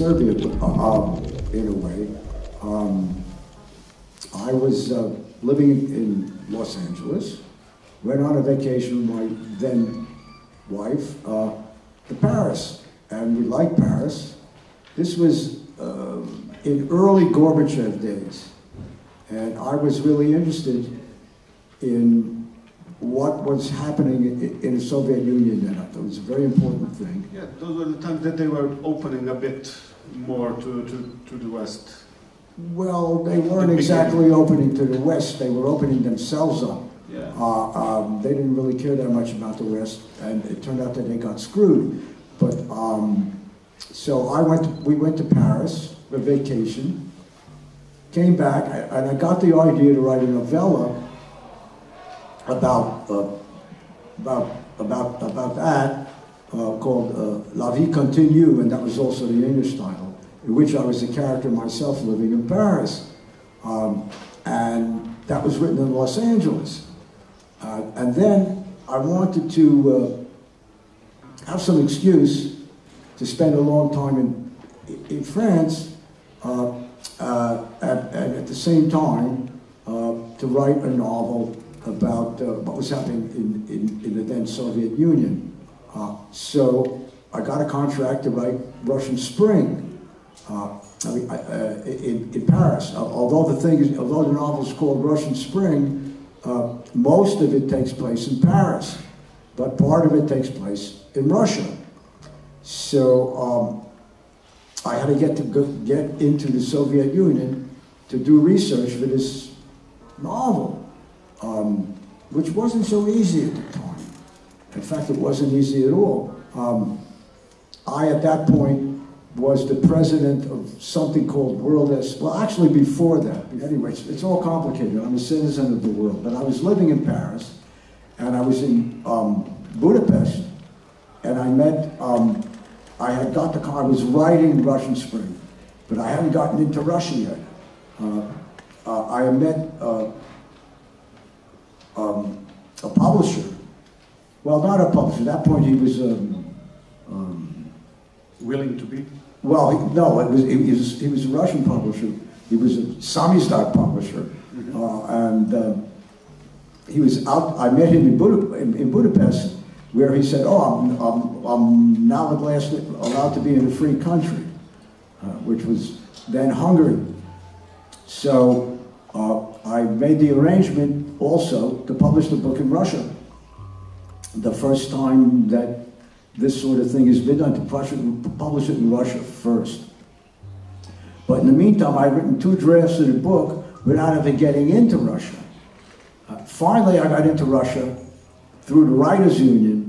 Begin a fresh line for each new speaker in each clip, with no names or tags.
Serbia, um, in a way. Um, I was uh, living in Los Angeles, went on a vacation with my then wife uh, to Paris, and we liked Paris. This was uh, in early Gorbachev days, and I was really interested in what was happening in, in the Soviet Union then. It was a very important thing.
Yeah, those were the times that they were opening a bit more to, to, to the West.
Well, they weren't exactly opening to the West, they were opening themselves up.
Yeah.
Uh, um, they didn't really care that much about the West, and it turned out that they got screwed. But um, so I went. To, we went to Paris for vacation. Came back, and I got the idea to write a novella about uh, about about about that called uh, La Vie Continue, and that was also the English title, in which I was a character myself living in Paris, um, and that was written in Los Angeles. Uh, and then I wanted to uh, have some excuse to spend a long time in, in France, uh, uh, at, and at the same time uh, to write a novel about uh, what was happening in, in, in the then Soviet Union. Uh, so I got a contract to write Russian Spring. Uh, I mean, I, uh, in, in Paris. although the thing is, although the novel is called Russian Spring, uh, most of it takes place in Paris, but part of it takes place in Russia. So um, I had to get to go, get into the Soviet Union to do research for this novel, um, which wasn't so easy. In fact, it wasn't easy at all. Um, I, at that point, was the president of something called World S. Well, actually, before that. Anyway, it's, it's, all complicated. I'm a citizen of the world. But I was living in Paris, and I was in um, Budapest, and I met, um, I had got the car, I was writing Russian Spring, but I hadn't gotten into Russia yet. Uh, uh, I met uh, um, a publisher. Well, not a publisher. At that point, he was um, um,
willing to be.
Well, he, no, it was, he, was, he was a Russian publisher. He was a Samizdat publisher. Mm -hmm. uh, and uh, he was out, I met him in, Buda, in, in Budapest, where he said, oh, I'm, I'm, I'm now at last allowed to be in a free country, uh, which was then Hungary. So uh, I made the arrangement also to publish the book in Russia. The first time that this sort of thing has been done, to publish it in Russia first. But in the meantime, I've written two drafts of the book without ever getting into Russia. Uh, finally, I got into Russia through the Writers Union.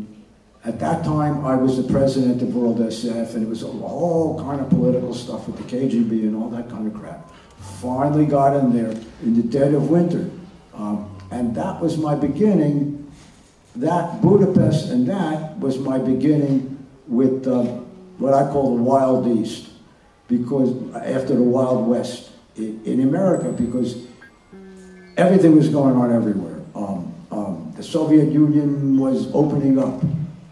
At that time, I was the president of World SF, and it was all kind of political stuff with the KGB and all that kind of crap. Finally got in there in the dead of winter. Um, and that was my beginning that Budapest and that was my beginning with uh, what I call the Wild East, because after the Wild West in, in America, because everything was going on everywhere. Um, um, the Soviet Union was opening up.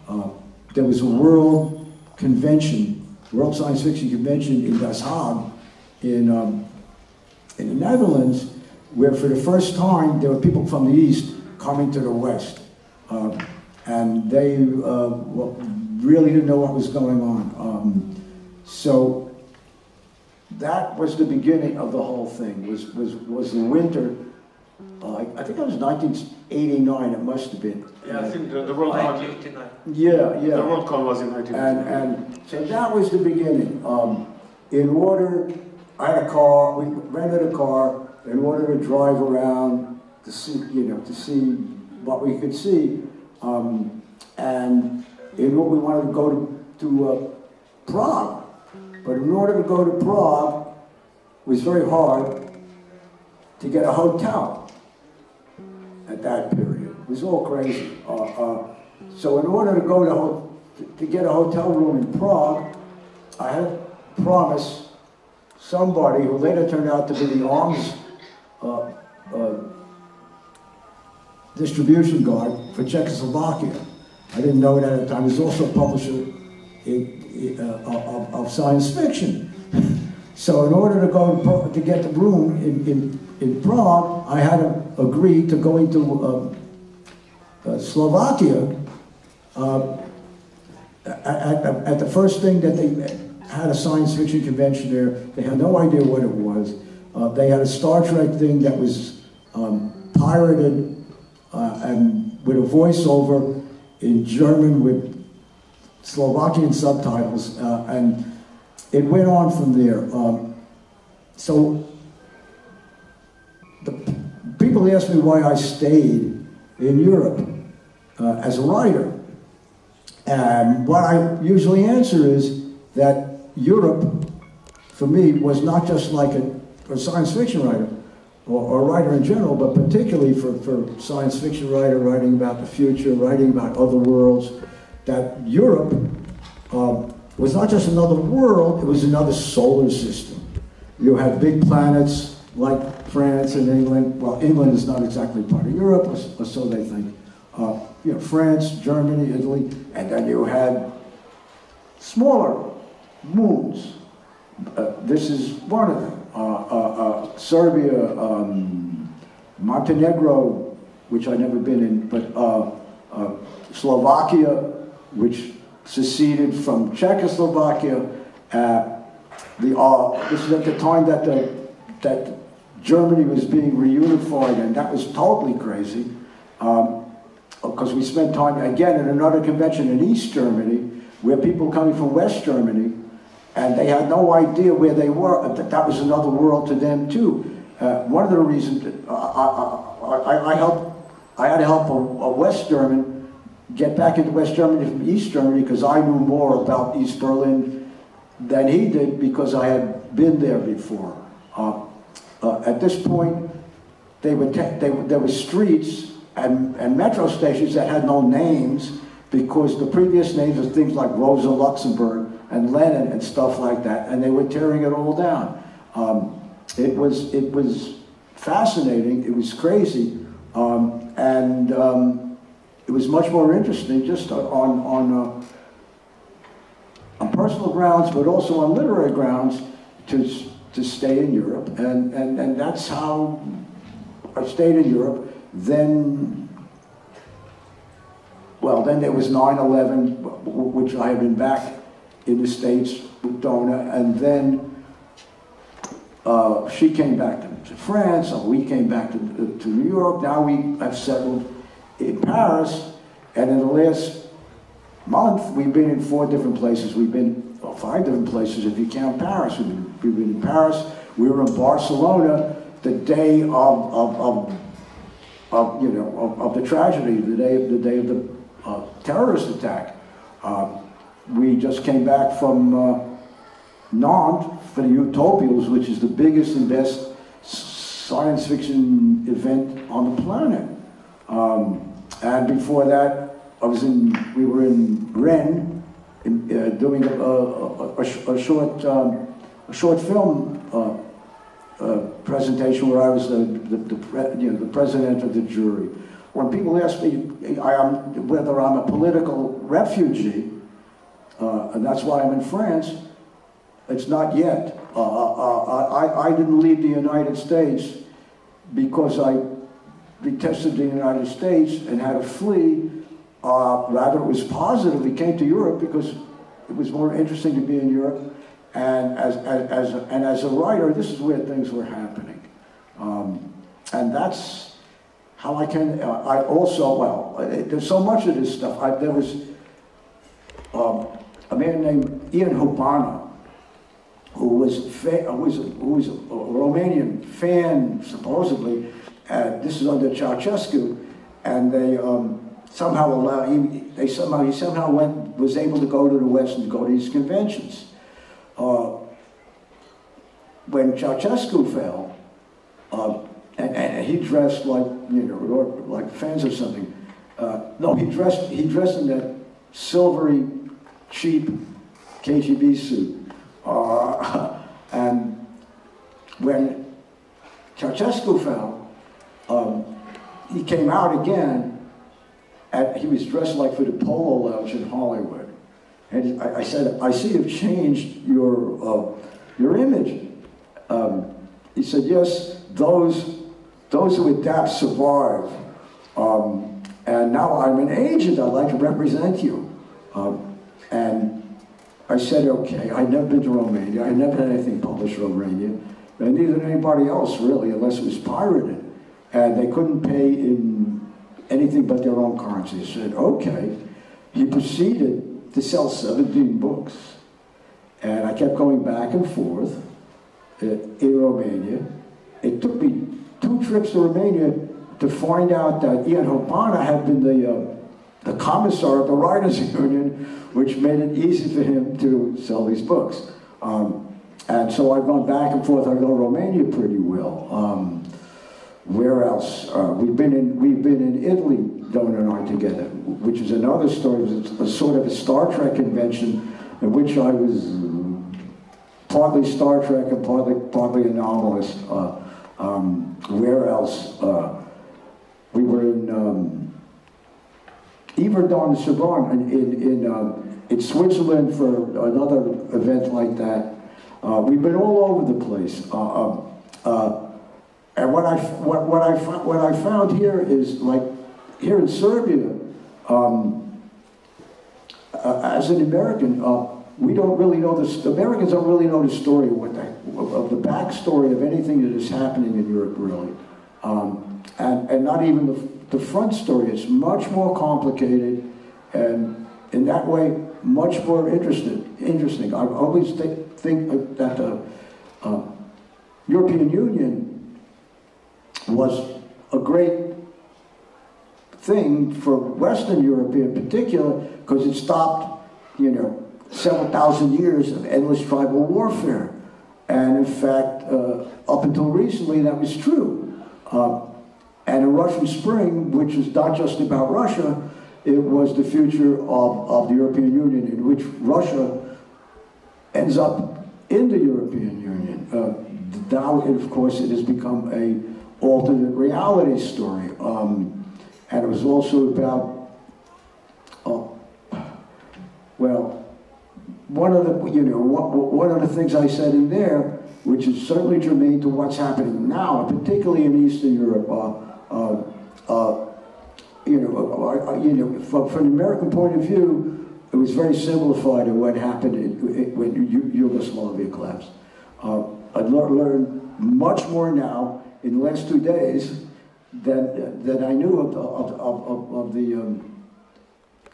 Uh, there was a world convention, World Science Fiction Convention in Das Haag, in, um, in the Netherlands, where for the first time there were people from the East coming to the West. Uh, and they uh, really didn't know what was going on. Um, so that was the beginning of the whole thing, was, was, was the winter uh, I think it was 1989, it must have been.
Yeah, I think the, the World Con,
1989.
Yeah,
the. World Con was in
And,
1989.
and so that was the beginning. Um, in order, I had a car, we rented a car in order to drive around to see, you know, to see what we could see. Um, and in order, we wanted to go to, to uh, Prague. But in order to go to Prague, it was very hard to get a hotel at that period. It was all crazy. Uh, uh, so in order to go to, to get a hotel room in Prague, I had to promise somebody who later turned out to be the arms uh, uh, distribution guard for Czechoslovakia. I didn't know it at the time. He was also a publisher uh, of, science fiction. So in order to go to get the room in, in, in Prague, I had to agree to going to uh, uh, Slovakia uh, at, at, at the first thing that they had a science fiction convention there. They had no idea what it was. Uh, they had a Star Trek thing that was um, pirated uh, and with a voiceover in German with Slovakian subtitles, uh, and it went on from there. Um, so the people ask me why I stayed in Europe uh, as a writer. And what I usually answer is that Europe, for me, was not just like a, a science fiction writer or, or writer in general, but particularly for, for science fiction writer writing about the future, writing about other worlds, that Europe um, was not just another world, it was another solar system. You had big planets like France and England. Well, England is not exactly part of Europe, or, so they think. Uh, you know, France, Germany, Italy, and then you had smaller moons. Uh, this is one of them. Uh, uh, uh, Serbia, um, Montenegro, which I've never been in, but Slovakia, which seceded from Czechoslovakia. The, this is at the time that the, that Germany was being reunified, and that was totally crazy. Um, because we spent time again at another convention in East Germany, where people coming from West Germany, and they had no idea where they were. That that was another world to them too. Uh, one of the reasons that, uh, I, I, I helped, I had to help a, a West German get back into West Germany from East Germany because I knew more about East Berlin than he did because I had been there before. Uh, uh, at this point, they ta- they, there were streets and, and metro stations that had no names because the previous names were things like Rosa Luxemburg and Lenin and stuff like that, and they were tearing it all down. Um, it was it was fascinating. It was crazy, um, and um, it was much more interesting just on on. Uh, on personal grounds, but also on literary grounds, to, to stay in Europe. And, and, and that's how I stayed in Europe. Then, well, then there was 9 11, which I had been back in the States with Donna. And then uh, she came back to, France, and we came back to, to New York. Now we have settled in Paris. And in the last month, we've been in four different places. We've been, well, five different places if you count Paris. We've been, we've been in Paris. We were in Barcelona the day of, of, of, of you know, of, of the tragedy, the day, the day of the uh, terrorist attack. Uh, we just came back from uh, Nantes for the Utopiales, which is the biggest and best science fiction event on the planet. Um, and before that, I was in, we were in Rennes in, uh, doing a, a, a, a short, um, a short film uh, uh, presentation where I was the, the, the, pre, you know, the president of the jury. When people ask me am, whether I'm a political refugee, uh, and that's why I'm in France, it's not yet. Uh, uh, I, I didn't leave the United States because I detested the United States and had to flee. Uh, rather, it was positive. We came to Europe because it was more interesting to be in Europe. And as, as, as and as a writer, this is where things were happening. Um, and that's, how I can, uh, I also, well, uh, there's so much of this stuff. I, there was um, a man named Ion Hobana, who was, who was, who was a Romanian fan, supposedly. And this is under Ceausescu, and they um, somehow allowed him. They somehow he somehow went was able to go to the West and go to these conventions. Uh, when Ceausescu fell, uh, and, and, he dressed like you know like fans or something. Uh, no, he dressed he dressed in that silvery, cheap KGB suit. Uh, and when Ceausescu fell, um, he came out again. And he was dressed like for the Polo Lounge in Hollywood. And I, I said, I see you've changed your, uh, your image. Um, he said, yes, those those who adapt survive. Um, and now I'm an agent. I'd like to represent you. Um, and I said, okay. I'd never been to Romania. I never had anything published in Romania. And neither did anybody else, really, unless it was pirated. And they couldn't pay in anything but their own currency. I said, okay. He proceeded to sell 17 books. And I kept going back and forth uh, in Romania. It took me two trips to Romania to find out that Ion Hobana had been the, uh, the commissar of the Writers Union, which made it easy for him to sell these books. Um, and so I've gone back and forth. I know Romania pretty well. Um, where else? Uh, we've been in we've been in Italy, Donna and I together, which is another story. It was a, a sort of a Star Trek convention in which I was partly Star Trek and partly partly anomalous. Uh, um, where else? Uh, we were in um, Yverdon in, in, in, uh, in Switzerland for another event like that. Uh, we've been all over the place. Uh, um, uh, and what I, what, what, I, what I found here is like here in Serbia, um, uh, as an American, we don't really know this. Americans don't really know the story of what the, of the backstory of anything that is happening in Europe, really, um, and and not even the, the front story. is much more complicated, and in that way, much more interested, interesting. I always think, think that the uh, European Union was a great thing for Western Europe in particular because it stopped, you know, several thousand years of endless tribal warfare. And in fact, uh, up until recently, that was true. Uh, and in Russian Spring, which is not just about Russia, it was the future of, of the European Union, in which Russia ends up in the European Union. Uh, now, of course, it has become a alternate reality story. Um, and it was also about, uh, well, one of the, you know, one of the things I said in there, which is certainly germane to what's happening now, particularly in Eastern Europe, uh, you know, uh, uh, you know, from, from, an American point of view, it was very simplified in what happened in, when Yugoslavia collapsed. Uh, I learned much more now in the last two days than, than I knew of the, of, of, of the um,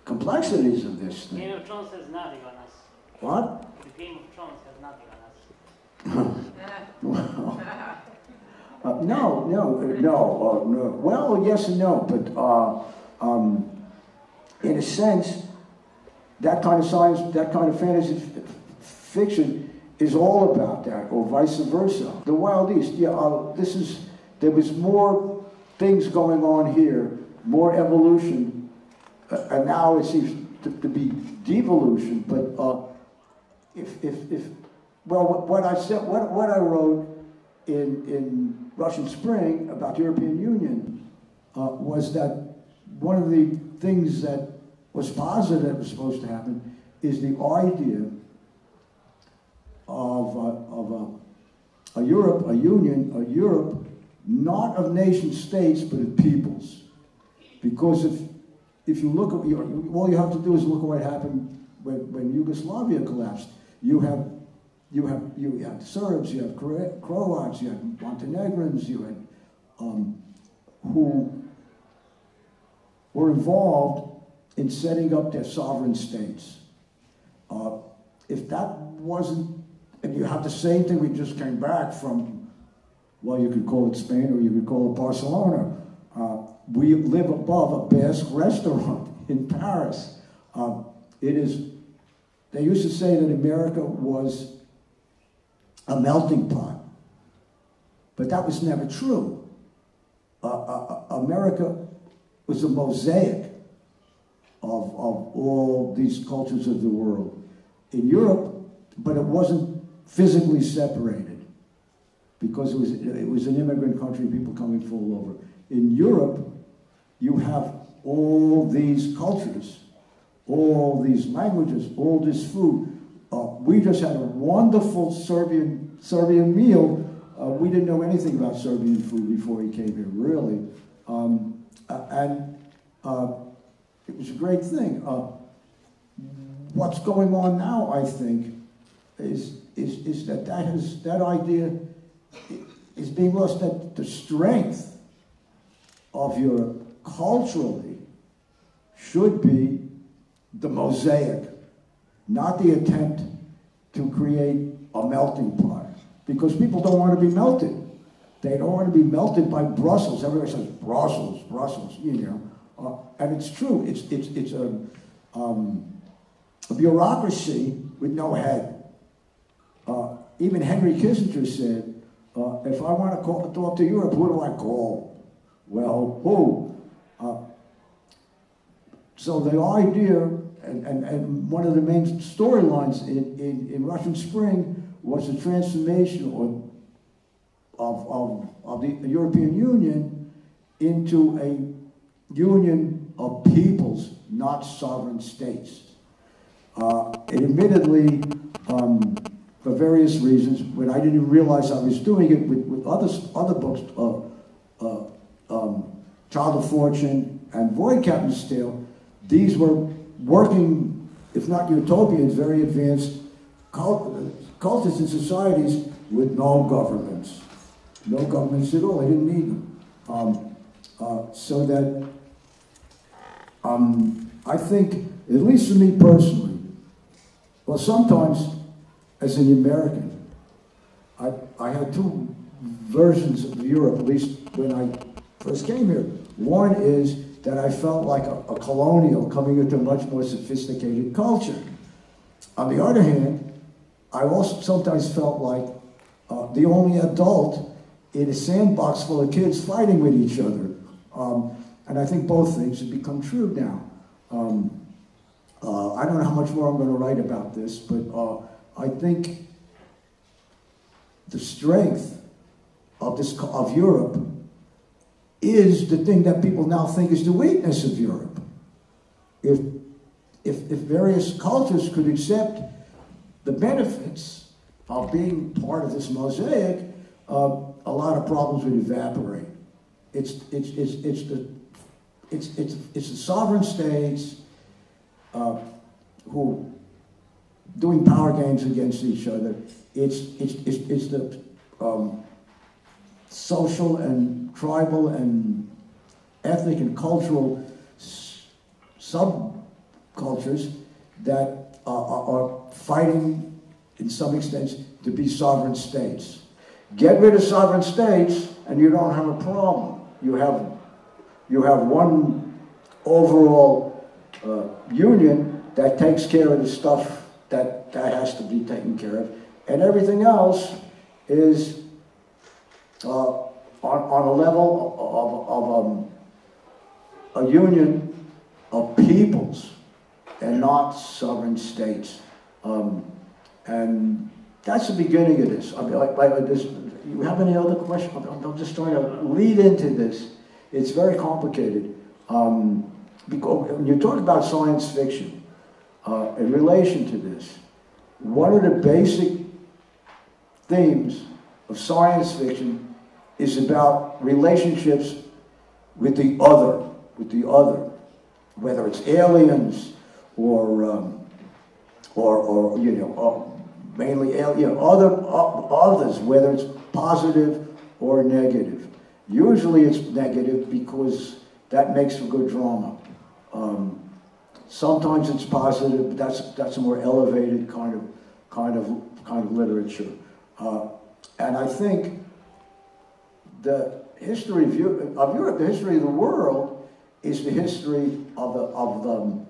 complexities of this thing.
Game of Thrones has nothing on us.
What?
The Game of Thrones has nothing on us.
uh, no, no, no, uh, no. Well, yes and no, but uh, um, in a sense, that kind of science, that kind of fantasy fiction is all about that, or vice versa. The Wild East, yeah, uh, this is, there was more things going on here, more evolution, uh, and now it seems to, to be devolution, but uh, if, if, if well, what I said, what, what I wrote in, in Russian Spring about the European Union uh, was that one of the things that was positive that was supposed to happen is the idea of, uh, of a, a Europe, a union, a Europe, not of nation states, but of peoples. Because if, if you look at, all you have to do is look at what happened when, when Yugoslavia collapsed you have you have you had Serbs, you have Croats, you had Montenegrins, you had um, who were involved in setting up their sovereign states. Uh, if that wasn't, and you have the same thing, we just came back from, well, you could call it Spain or you could call it Barcelona. Uh, we live above a Basque restaurant in Paris. Uh, it is, they used to say that America was a melting pot, but that was never true. Uh, uh, America was a mosaic of, of all these cultures of the world. In Europe, but it wasn't physically separated because it was, it was an immigrant country, people coming from over. In Europe, you have all these cultures, all these languages, all this food. Uh, we just had a wonderful Serbian, Serbian meal. Uh, we didn't know anything about Serbian food before he came here, really. Um, and uh, it was a great thing. Uh, what's going on now, I think, is, is, is that that, has, that idea is being lost, that the strength of Europe culturally should be the mosaic, not the attempt to create a melting pot. Because people don't want to be melted. They don't want to be melted by Brussels. Everybody says Brussels, Brussels, you know. Uh, and it's true. It's, it's, it's a, um, a bureaucracy with no head. Uh, even Henry Kissinger said, uh, if I want to call, talk to Europe, who do I call? Well, who? Uh, so the idea, and, and, and one of the main storylines in, in, in Russian Spring was the transformation or, of, of, of the European Union into a union of peoples, not sovereign states. Uh, it admittedly, um, for various reasons, when I didn't realize I was doing it with, with other, other books, uh, uh, um, Child of Fortune and Void Captain's Tale, these were working, if not utopians, very advanced cult, cultists and societies with no governments. No governments at all, they didn't need them. Um, uh, so that um, I think, at least for me personally, well, sometimes as an American, I, I had two versions of Europe, at least when I first came here. One is that I felt like a, a colonial coming into a much more sophisticated culture. On the other hand, I also sometimes felt like uh, the only adult in a sandbox full of kids fighting with each other. Um, and I think both things have become true now. Um, uh, I don't know how much more I'm going to write about this, but uh, I think the strength of, this, of Europe is the thing that people now think is the weakness of Europe. If, if, if various cultures could accept the benefits of being part of this mosaic, uh, a lot of problems would evaporate. It's, it's, it's, it's, the, it's, it's, it's the sovereign states uh, who doing power games against each other. It's, it's, it's, it's the um, social and tribal and ethnic and cultural subcultures that are, are fighting, in some extent, to be sovereign states. Get rid of sovereign states, and you don't have a problem. You have, you have one overall uh, union that takes care of the stuff that, that has to be taken care of, and everything else is uh, on, on a level of, of um, a union of peoples and not sovereign states. Um, and that's the beginning of this. I mean, like, like this. You have any other questions? I'm, I'm, just trying to lead into this. It's very complicated. Um, because when you talk about science fiction, uh, in relation to this, one of the basic themes of science fiction is about relationships with the other, with the other, whether it's aliens or, um, or, or, you know, uh, mainly you know, other, uh, others, whether it's positive or negative. Usually it's negative because that makes for good drama. Um, sometimes it's positive, but that's that's a more elevated kind of kind of kind of literature. Uh, and I think the history of Europe, of Europe, the history of the world, is the history of the of the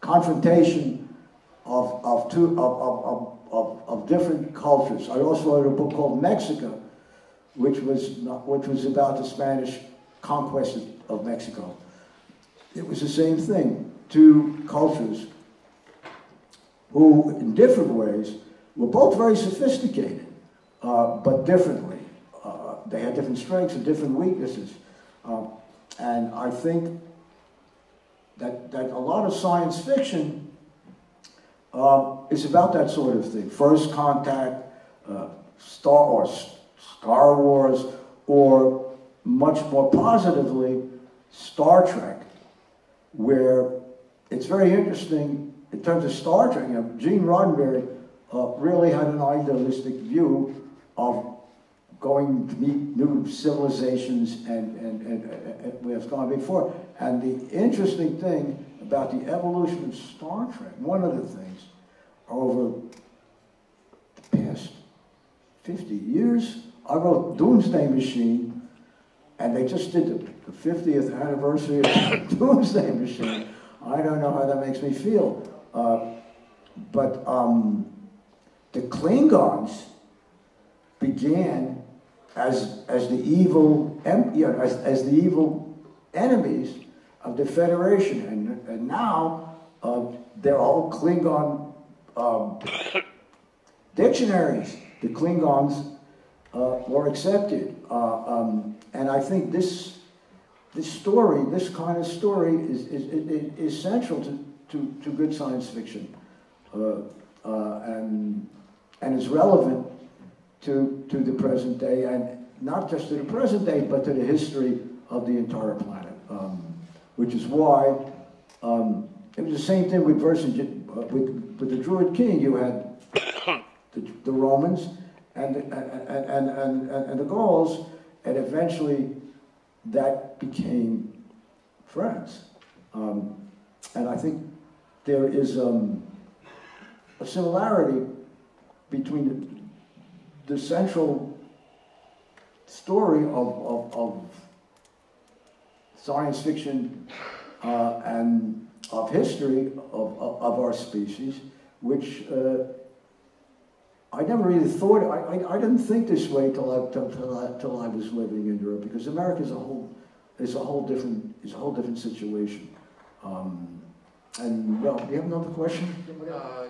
confrontation of of two of of, of, of different cultures. I also wrote a book called Mexica, which was not, which was about the Spanish conquest of, of Mexico. It was the same thing. Two cultures who, in different ways, were both very sophisticated, uh, but differently. Uh, they had different strengths and different weaknesses. Um, and I think that, that a lot of science fiction uh, is about that sort of thing. First contact, uh, Star or Star Wars, or much more positively, Star Trek, where it's very interesting in terms of Star Trek. You know, Gene Roddenberry uh, really had an idealistic view of going to meet new civilizations and, and, and, and we have gone before. And the interesting thing about the evolution of Star Trek, one of the things over the past 50 years, I wrote Doomsday Machine, and they just did the, the 50th anniversary of Doomsday Machine. I don't know how that makes me feel. Uh, but um, the Klingons began as, as the evil, you know, as, as the evil enemies of the Federation. And, and now uh, they're all Klingon um, dictionaries. The Klingons uh, were accepted. Uh, um, and I think this, this story, this kind of story, is, is, is, is central to, to, to good science fiction. Uh, uh, and, and is relevant to, to the present day, and not just to the present day, but to the history of the entire planet. Um, which is why um, it was the same thing with, uh, with, with the Druid King. You had the, the Romans and the, and, and, and, and, the Gauls, and eventually that became France. Um, and I think there is um, a similarity between the, central story of, of, of science fiction uh, and of history of, of, of, our species, which uh, I never really thought, I, I, I, didn't think this way till I, till, till, I, till I was living in Europe, because America is a whole, is a whole different, is a whole different situation. Um, and well, do you have another question?
Uh,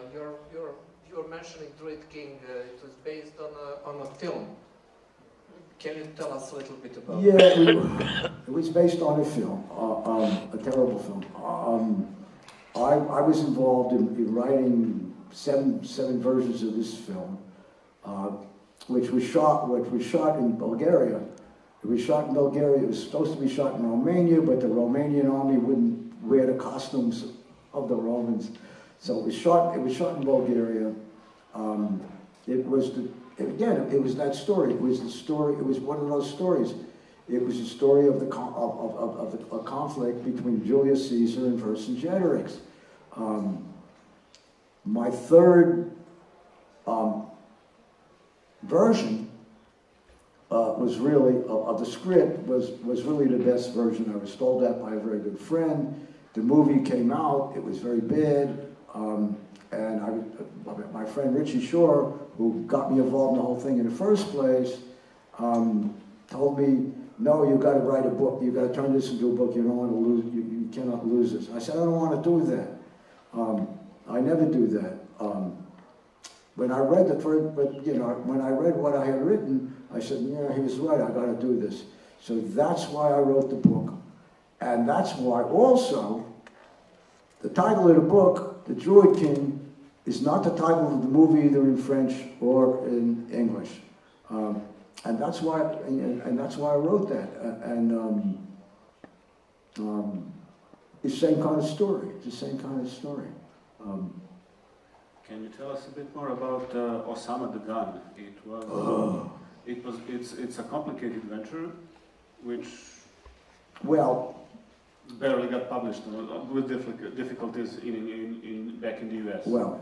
you're mentioning Druid King, uh, it was based on a, on a film. Can you tell us a little bit about
yeah, it? it was based on a film, uh, um, a terrible film. Um, I, I was involved in, in, writing seven, seven versions of this film, uh, which was shot, which was shot in Bulgaria. It was shot in Bulgaria. It was supposed to be shot in Romania, but the Romanian army wouldn't wear the costumes of the Romans. So it was shot, it was shot in Bulgaria. Um, it was the, again, it was that story. It was the story, it was one of those stories. It was the story of, the, of, of, of, a conflict between Julius Caesar and Vercingetorix. Um, my third um, version uh, was really, of, the script, was, was really the best version. I was told that by a very good friend. The movie came out, it was very bad, um, and I, my friend Richie Shore, who got me involved in the whole thing in the first place, um, told me, no, you've got to write a book, you've got to turn this into a book, you don't want to lose, you, you cannot lose this. I said, I don't want to do that. Um, I never do that. Um, when I read the first, but you know, when I read what I had written, I said, yeah, he was right, I got to do this. So that's why I wrote the book. And that's why also the title of the book, The Druid King, is not the title of the movie either in French or in English. Um, and that's why, and, and, that's why I wrote that. And um, um, it's the same kind of story. It's the same kind of story. Um,
Can you tell us a bit more about uh, Osama the Gun? It was, uh, it was, it's, it's a complicated venture, which.
Well,
barely got published uh, with difficulties in, in, in back in the US.
Well,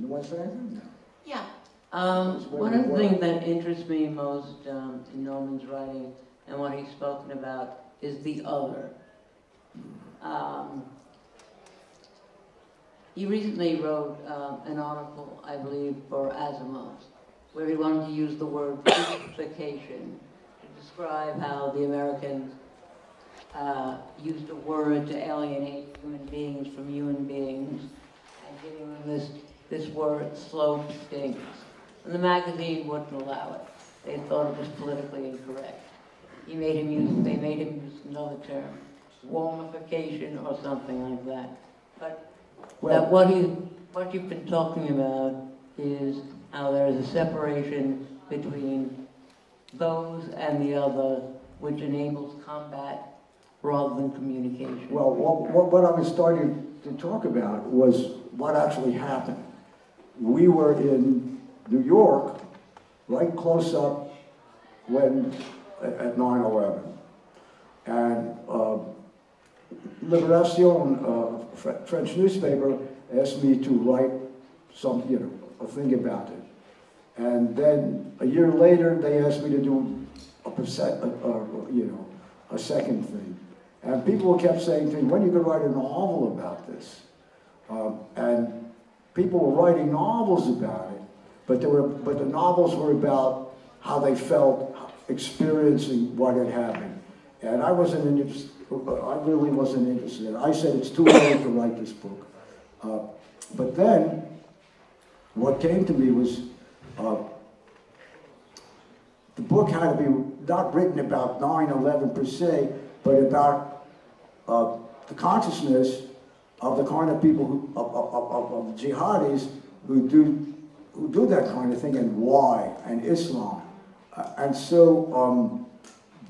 you want to say anything?
Yeah. Um, one of the things that interests me most um, in Norman's writing and what he's spoken about is the other. Um, he recently wrote um, an article, I believe, for Asimov, where he wanted to use the word pussification to describe how the Americans uh, used a word to alienate human beings from human beings and giving them this, this word, slow stinks. And the magazine wouldn't allow it. They thought it was politically incorrect. He made him use, they made him use another term, warmification or something like that. But that what he, what you've been talking about is how there is a separation between those and the other, which enables combat rather than communication.
well, what, what, what I was starting to talk about was what actually happened. We were in New York, right close up when, at 9/11. And uh, Libération, uh, Fr- French newspaper, asked me to write some, you know, a thing about it. And then a year later, they asked me to do a percent, uh, uh, you know, a second thing. And people kept saying to me, when are you going to write a novel about this? Um, and people were writing novels about it, but, they were, but the novels were about how they felt experiencing what had happened. And I wasn't interested, I really wasn't interested in it. I said, it's too late to write this book. Uh, but then, what came to me was, uh, the book had to be not written about 9-11 per se, but about uh, the consciousness of the kind of people who, of, of, of, jihadis who do, who do that kind of thing and why, and Islam. Uh, and so um,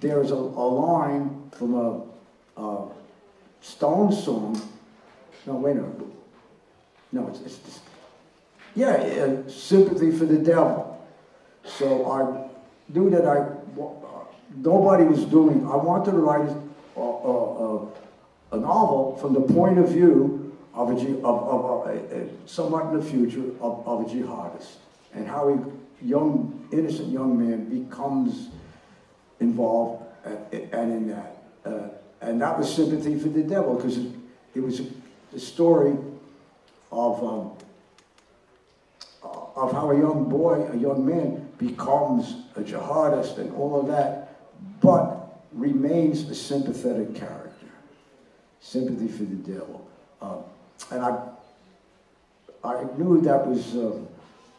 there's a, a line from a, a Stone song. No, wait a minute. No, it's, it's, it's yeah, uh, sympathy for the devil. So I knew that I, uh, nobody was doing, I wanted to write a, a, a, a novel from the point of view of a, of, of somewhat in the future of, of a jihadist and how a young, innocent young man becomes involved uh, and in that. Uh, and that was sympathy for the devil because it, it was the story of um, of how a young boy, a young man, becomes a jihadist and all of that, but remains a sympathetic character. Sympathy for the devil. Um, and I, I knew that was uh,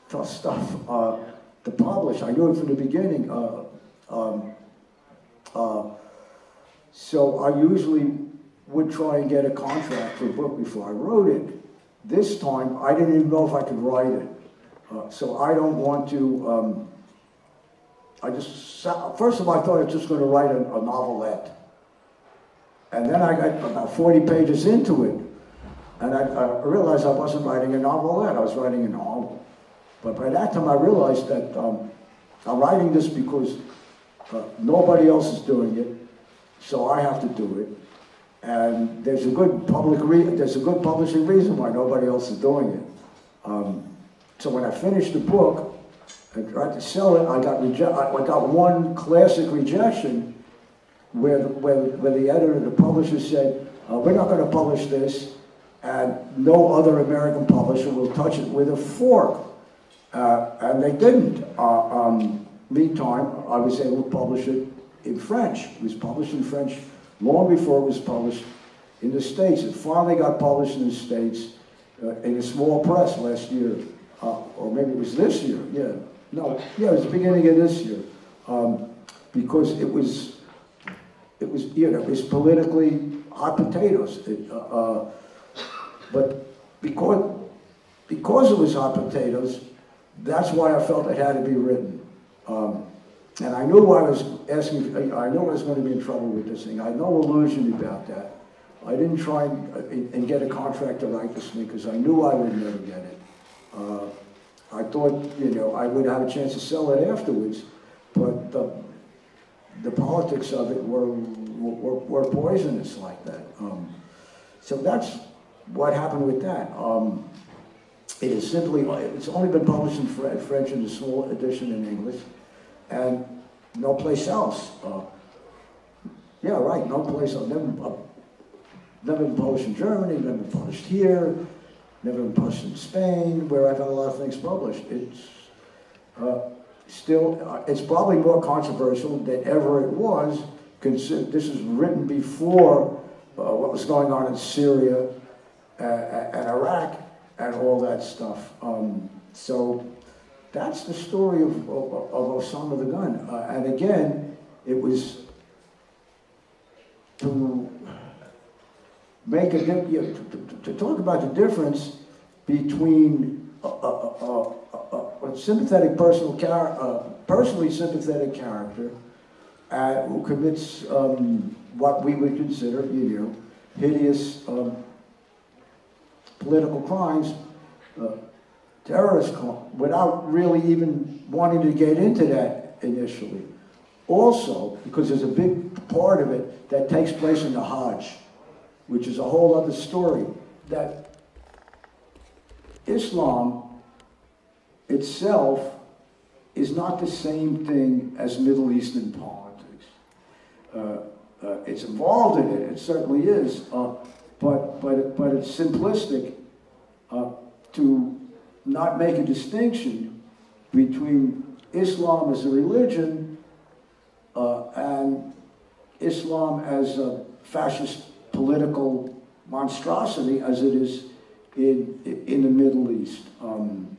tough stuff uh, to publish. I knew it from the beginning. Uh, um, uh, so I usually would try and get a contract for a book before I wrote it. This time, I didn't even know if I could write it. Uh, so I don't want to, um, I just, first of all, I thought I was just going to write a, a novelette. And then I got about 40 pages into it, and I, I realized I wasn't writing a novel then, I was writing a novel. But by that time, I realized that um, I'm writing this because uh, nobody else is doing it, so I have to do it. And there's a good public re- there's a good publishing reason why nobody else is doing it. Um, so when I finished the book and tried to sell it, I got I got one classic rejection where the, where, where the editor, the publisher said, uh, "We're not going to publish this, and no other American publisher will touch it with a fork." Uh, and they didn't. Uh, um, meantime, I was able to publish it in French. It was published in French long before it was published in the States. It finally got published in the States uh, in a small press last year, uh, or maybe it was this year. Yeah, no, yeah, it was the beginning of this year, um, because it was, it was, you know, it was politically hot potatoes. It, uh, uh, but because because it was hot potatoes, that's why I felt it had to be written. Um, and I knew I was asking, I knew I was going to be in trouble with this thing. I had no illusion about that. I didn't try and, and get a contract to write this thing because I knew I would never get it. Uh, I thought, you know, I would have a chance to sell it afterwards, but the, the politics of it were, were, were poisonous like that. Um, so that's what happened with that. Um, it is simply, it's only been published in French in a small edition in English, and no place else. Uh, yeah, right, no place else. Never, uh, never been published in Germany, never been published here, never been published in Spain, where I've had a lot of things published. It's uh, still, uh, it's probably more controversial than ever it was. This is written before uh, what was going on in Syria and Iraq and all that stuff. Um, so that's the story of, of, of Osama the gun. Uh, and again, it was to make a dif- yeah, to, to, talk about the difference between a, a, a, a, sympathetic personal char- personally sympathetic character uh, who commits um, what we would consider, you know, hideous um, political crimes, uh, terrorist without really even wanting to get into that initially. Also, because there's a big part of it that takes place in the Hajj, which is a whole other story, that Islam itself is not the same thing as Middle Eastern politics. Uh, uh, it's involved in it, it certainly is, uh, but, but, but it's simplistic uh, to not make a distinction between Islam as a religion uh, and Islam as a fascist political monstrosity as it is in, in the Middle East. Um,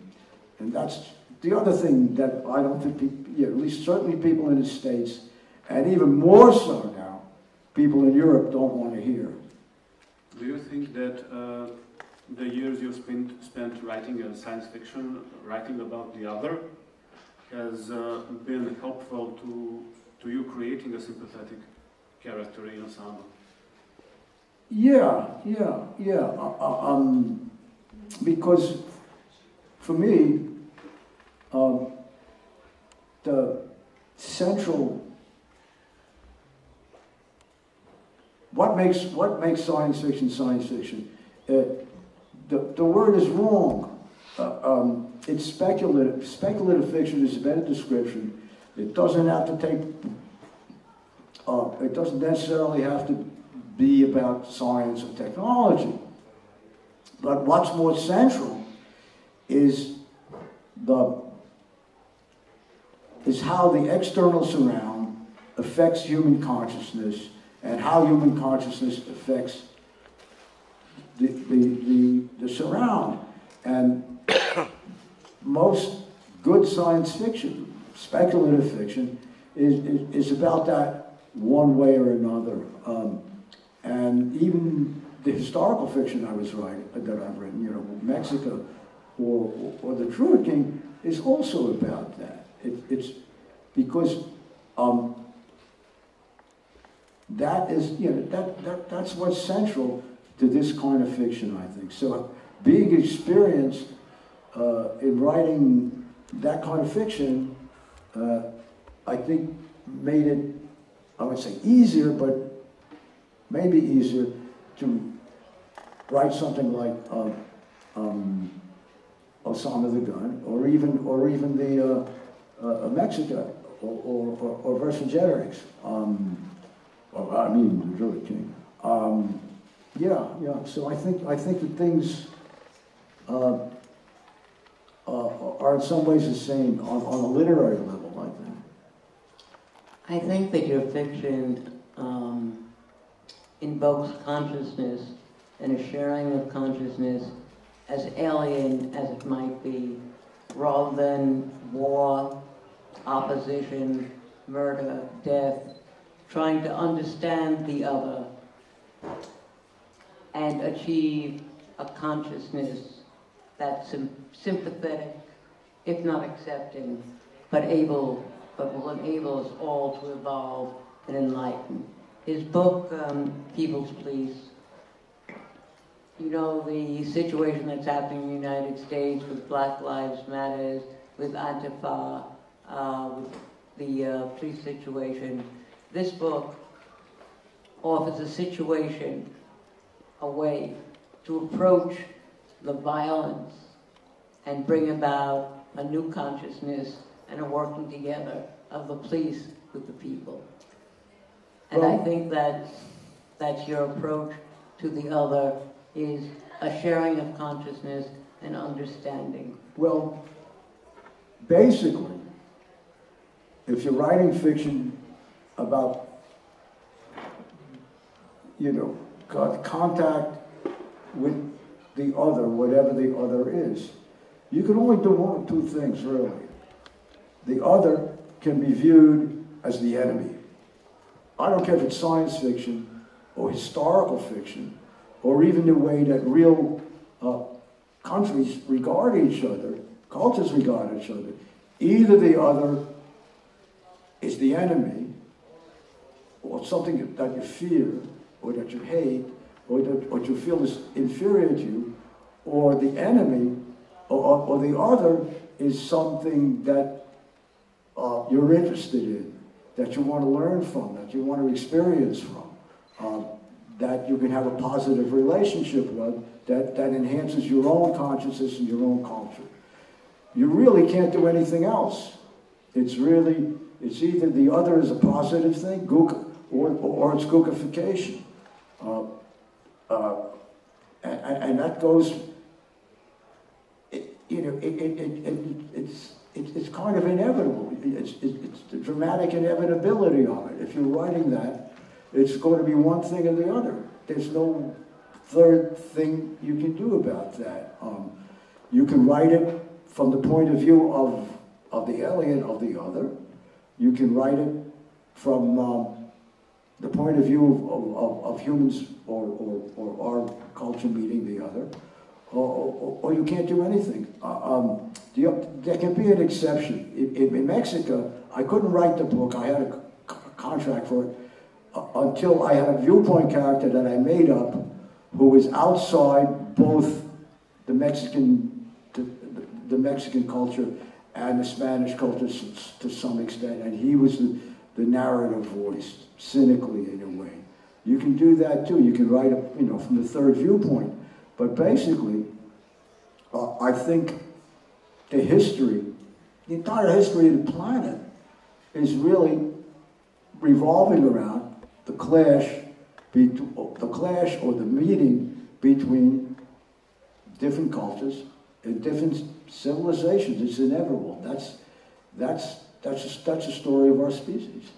and that's the other thing that I don't think people, yeah, at least certainly people in the States, and even more so now, people in Europe don't want to hear.
Do you think that uh, the years you spent, spent writing science fiction, writing about the other, has uh, been helpful to, to you creating a sympathetic character in Osama?
Yeah, yeah, yeah. Uh, uh, um, because for me, um, the central what makes what makes science fiction science fiction? Uh, the the word is wrong. Uh, um, it's speculative. Speculative fiction is a better description. It doesn't have to take. Uh, it doesn't necessarily have to be about science or technology. But what's more central is the is how the external surround affects human consciousness and how human consciousness affects the, the, the, the surround. And most good science fiction, speculative fiction, is, is, is about that one way or another. Um, and even the historical fiction I was writing, that I've written, you know, Mexica or, or The Druid King, is also about that. It, it's because um, that is, you know, that, that, that's what's central to this kind of fiction, I think. So being experienced uh, in writing that kind of fiction, uh, I think made it, I would say easier, but maybe easier to write something like uh, um, Osama the Gun, or even, or even the uh, uh, Mexica, or, or, or, or. Um, well, I mean, Druid King. Um, yeah, yeah. So I think I think that things uh, uh, are in some ways the same on, on a literary level. I think.
I think that your fiction um, invokes consciousness and a sharing of consciousness as alien as it might be, rather than war, opposition, murder, death, trying to understand the other and achieve a consciousness that's sympathetic, if not accepting, but able, but will enable us all to evolve and enlighten. His book, um, People's Police, you know, the situation that's happening in the United States with Black Lives Matters, with Antifa, uh, with the uh, police situation. This book offers a situation a way to approach the violence and bring about a new consciousness and a working together of the police with the people. And I think that that's your approach to the other is a sharing of consciousness and understanding.
Well, basically, if you're writing fiction about, you know, con- contact with the other, whatever the other is, you can only do one of two things, really. The other can be viewed as the enemy. I don't care if it's science fiction or historical fiction, or even the way that real uh, countries regard each other, cultures regard each other. Either the other is the enemy, or something that you fear, or that you hate, or that what you feel is inferior to you, or the enemy, or, or, the other is something that uh, you're interested in, that you want to learn from, that you want to experience from, uh, that you can have a positive relationship with, that, that enhances your own consciousness and your own culture. You really can't do anything else. It's really, it's either the other is a positive thing, or, or it's gookification. Uh, uh, and, and that goes, it, you know, it, it, it, it, it's, it, it's kind of inevitable. It's, it, it's the dramatic inevitability of it. If you're writing that, it's going to be one thing or the other. There's no third thing you can do about that. Um, you can write it from the point of view of, of the alien of the other. You can write it from um, the point of view of, of, of humans or, or, or our culture meeting the other. Or, or, or you can't do anything. Uh, um, the, there can be an exception. In, in, Mexica, I couldn't write the book. I had a contract for it uh, until I had a viewpoint character that I made up who was outside both the Mexican, the, the Mexican culture and the Spanish culture to some extent, and he was the, the narrative voice, cynically in a way. You can do that too. You can write, you know, from the third viewpoint. But basically, uh, I think the history, the entire history of the planet, is really revolving around the clash, the clash or the meeting between different cultures and different civilizations. It's inevitable. That's that's that's a, that's a story of our species.